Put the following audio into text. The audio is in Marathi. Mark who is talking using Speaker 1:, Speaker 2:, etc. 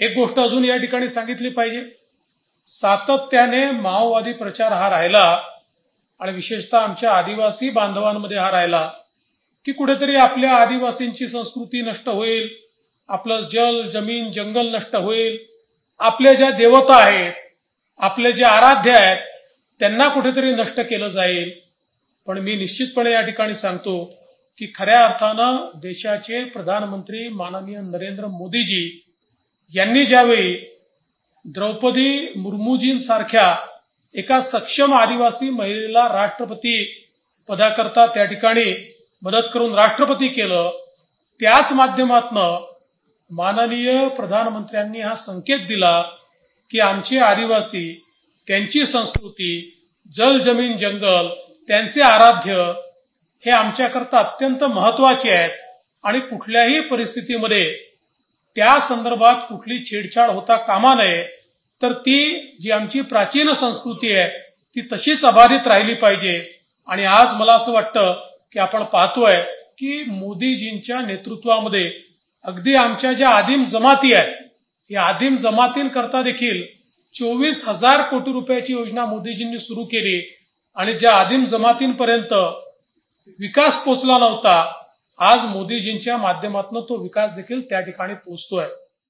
Speaker 1: एक गोष्ट अजून या ठिकाणी सांगितली पाहिजे. सातत्याने माओवादी प्रचार हा राहिला आणि विशेषतः आमच्या आदिवासी बांधवांमध्ये हा राहिला की कुठेतरी आपल्या आदिवासींची संस्कृती नष्ट होईल आपलं जल जमीन जंगल नष्ट होईल. आपल्या ज्या देवता आहेत आपले जे आराध्य आहेत त्यांना कुठेतरी नष्ट केलं जाईल. पण मी निश्चितपणे या ठिकाणी सांगतो की खऱ्या अर्थानं देशाचे प्रधानमंत्री माननीय नरेंद्र मोदीजी यांनी ज्यावेळी द्रौपदी मुर्मूजींसारख्या एका सक्षम आदिवासी महिलेला राष्ट्रपती पदाकरता त्या ठिकाणी मदत करून राष्ट्रपती केलं त्याच माध्यमातनं माननीय प्रधानमंत्र्यांनी हा संकेत दिला की आमचे आदिवासी त्यांची संस्कृती जल जमीन जंगल त्यांचे आराध्य हे आमच्याकरता अत्यंत महत्त्वाचे आहेत आणि कुठल्याही परिस्थितीमध्ये त्या संदर्भात कुठली छेडछाड होता कामा नये. तर ती जी आमची प्राचीन संस्कृती आहे ती तशीच अबाधित राहिली पाहिजे. आणि आज मला असं वाटतं की आपण पाहतोय की मोदीजींच्या नेतृत्वामध्ये अगदी आमच्या ज्या आदिम जमाती आहेत या आदिम जमातींकरता देखील चोवीस हजार कोटी रुपयाची योजना मोदीजींनी सुरू केली. आणि ज्या आदिम जमातींपर्यंत विकास पोचला नव्हता आज मोदीजींच्या माध्यमातून तो विकास देखील त्या ठिकाणी पोहोचतोय.